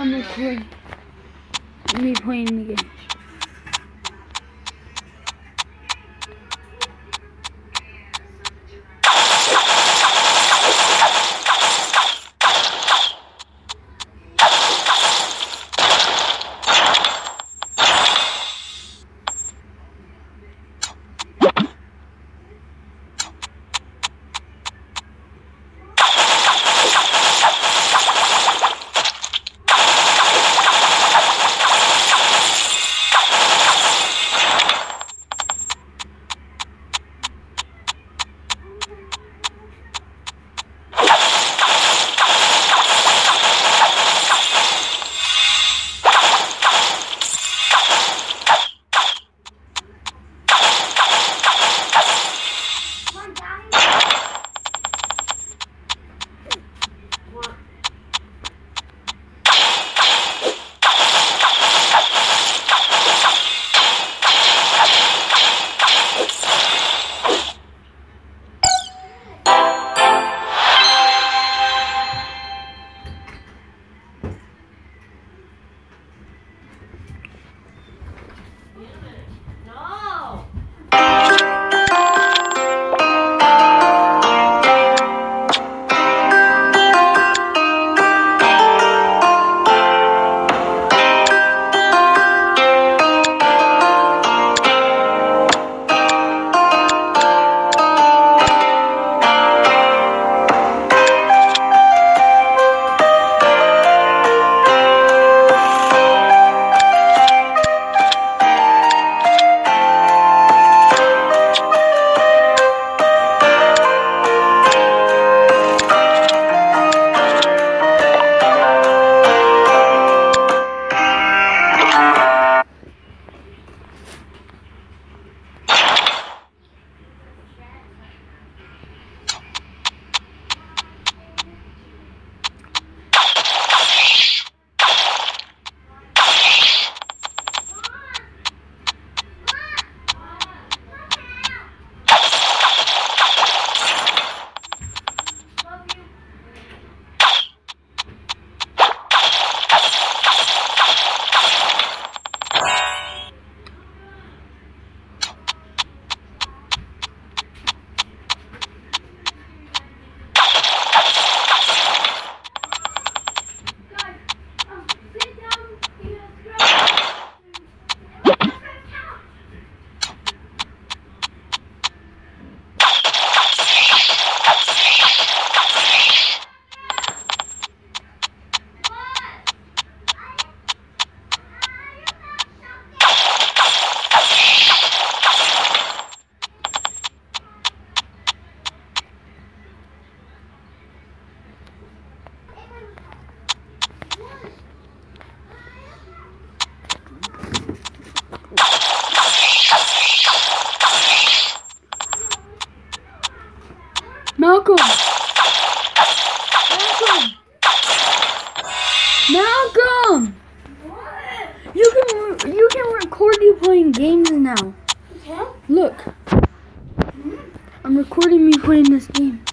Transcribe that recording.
I'm recording me playing the game. Malcolm! Malcolm! Malcolm! What? You can you can record you playing games now. Okay. Look. I'm recording me playing this game.